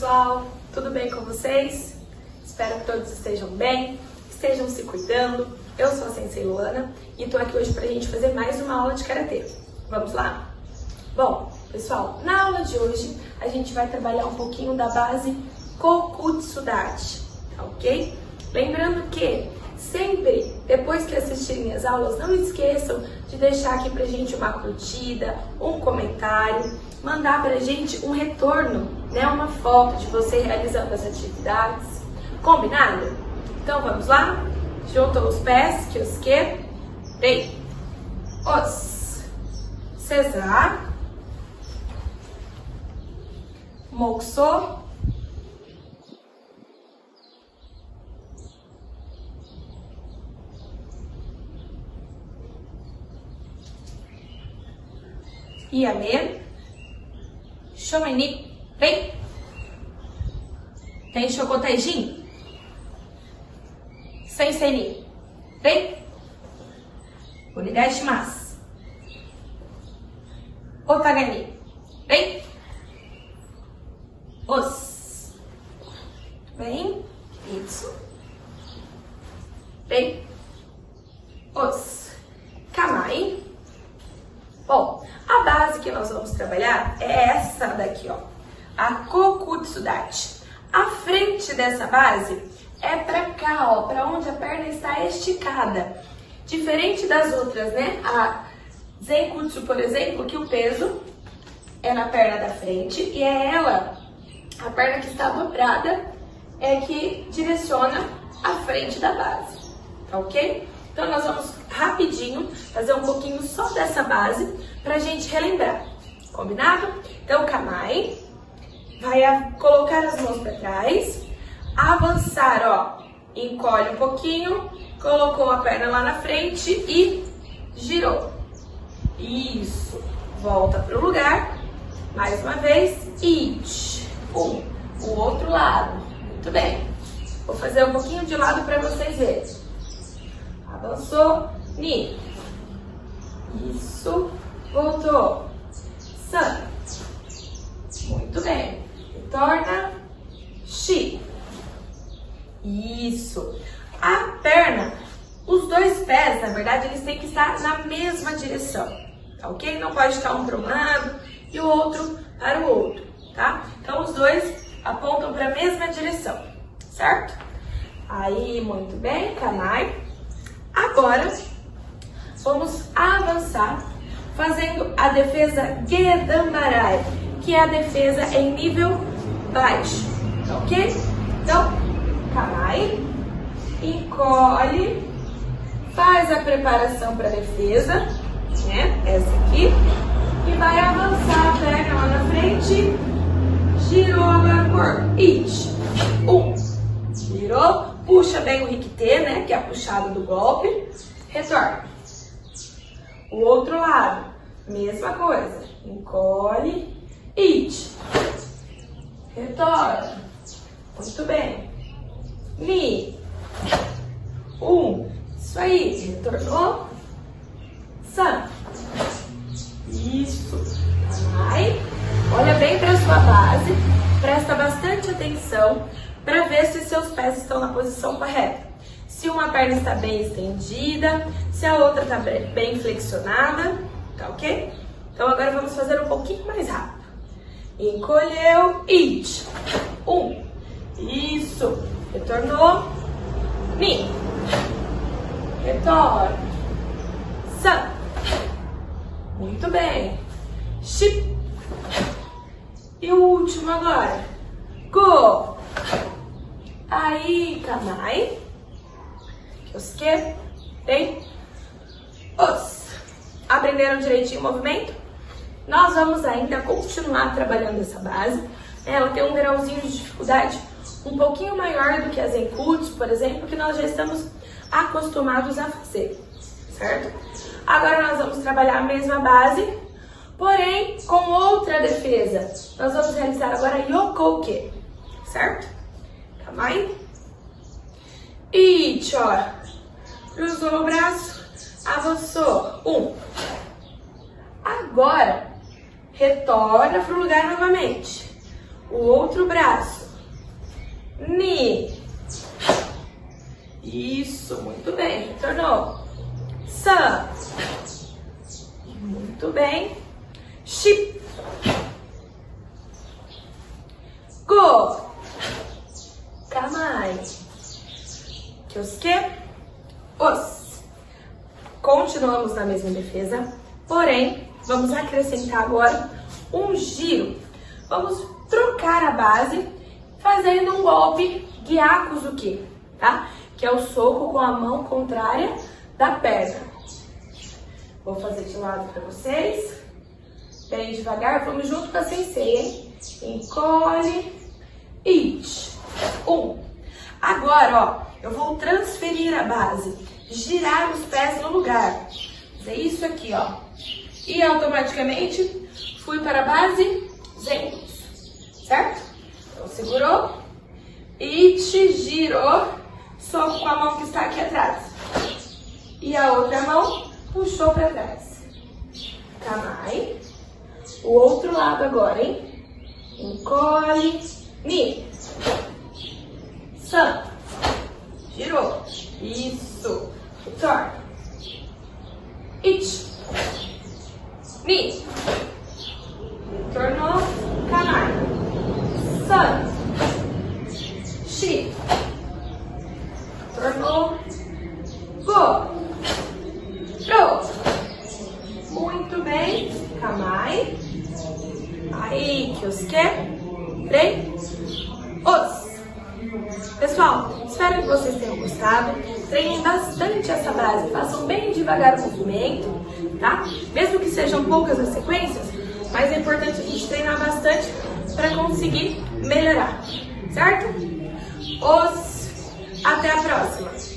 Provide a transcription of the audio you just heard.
Pessoal, tudo bem com vocês? Espero que todos estejam bem, estejam se cuidando. Eu sou a Sensei Luana e tô aqui hoje pra gente fazer mais uma aula de Karatê. Vamos lá? Bom, pessoal, na aula de hoje a gente vai trabalhar um pouquinho da base Kokutsudachi, tá ok? Lembrando que sempre, depois que assistirem as aulas, não esqueçam de deixar aqui pra gente uma curtida, um comentário, mandar pra gente um retorno, né, uma foto de você realizando as atividades. Combinado? Então vamos lá? Juntam os pés, que os que? Bem, os, Cesar, Moxo, Yame, Shomeni, vem. Tem Shokotaijin? Sensei ni, vem. Onegai shimasu. Otagani, vem. Os. Vem. Isso. Vem. Os. Kamai. Bom, que nós vamos trabalhar é essa daqui, ó. A Kokutsudachi. A frente dessa base é pra cá, ó, pra onde a perna está esticada. Diferente das outras, né? A Zenkutsu, por exemplo, que o peso é na perna da frente e é ela, a perna que está dobrada, é que direciona a frente da base, tá ok? Então nós vamos rapidinho fazer um pouquinho só dessa base pra gente relembrar, combinado? Então, Kamai, vai colocar as mãos para trás, avançar, ó, encolhe um pouquinho, colocou a perna lá na frente e girou. Isso, volta pro lugar, mais uma vez, it, um, o outro lado, muito bem. Vou fazer um pouquinho de lado para vocês verem. Avançou, ni, isso, voltou, san, muito bem. Retorna, shi. Isso. A perna, os dois pés, na verdade, eles têm que estar na mesma direção, tá ok? Não pode estar um para um lado e o outro para o outro, tá? Então, os dois apontam para a mesma direção, certo? Aí, muito bem, Kanai. Agora, vamos avançar fazendo a defesa Gedambarai, que é a defesa em nível baixo, ok? Então, cai, encolhe, faz a preparação para defesa, né? Essa aqui, e vai avançar a perna lá na frente, girou agora o corpo, it, um, girou, puxa bem o rikite, né? Que é a puxada do golpe, retorna. O outro lado, mesma coisa, encolhe, it, retorna, muito bem, mi, um, isso aí, retornou, san, isso, vai, olha bem para sua base, presta bastante atenção para ver se seus pés estão na posição correta. Se uma perna está bem estendida, se a outra está bem flexionada, tá ok? Então agora vamos fazer um pouquinho mais rápido. Encolheu, it. Um. Isso. Retornou. Mi. Retorna. San. Muito bem. Shi. E o último agora. Go. Aí, kamai. Kyosuke. Tem. Os. Aprenderam direitinho o movimento? Nós vamos ainda continuar trabalhando essa base. Ela tem um grauzinho de dificuldade um pouquinho maior do que as Zenkutsu, por exemplo, que nós já estamos acostumados a fazer, certo? Agora nós vamos trabalhar a mesma base, porém com outra defesa. Nós vamos realizar agora Yokouke, certo? Calma aí. E, ó, cruzou o braço, avançou, um. Agora, retorna para o lugar novamente. O outro braço. Ni. Isso, muito bem. Retornou. San. Muito bem. Shi. Go. Kamai. Kyosuke. Os. Continuamos na mesma defesa, porém, vamos acrescentar agora um giro. Vamos trocar a base, fazendo um golpe Gyakuzuki, tá? Que é o soco com a mão contrária da perna. Vou fazer de lado para vocês. Bem devagar, vamos junto com a sensei, hein? Encolhe. It. Um. Agora, ó, eu vou transferir a base, girar os pés no lugar. Fazer isso aqui, ó. E automaticamente fui para a base, zentos. Certo? Então, segurou. It, girou. Soco com a mão que está aqui atrás. E a outra mão puxou para trás. Kamai. O outro lado agora, hein? Encolhe. Ni. San. Girou. Isso. Retorna. It. Ni. Retornou. Kanai. San. Shi. Retornou. Go. Go. Muito bem. Kamai. Aí, Kyosuke. Frei. Os. Pessoal, espero que vocês tenham gostado. Treinem bastante essa base, façam bem devagar o movimento, tá? Mesmo que sejam poucas as sequências, mas é importante a gente treinar bastante para conseguir melhorar, certo? Os até a próxima!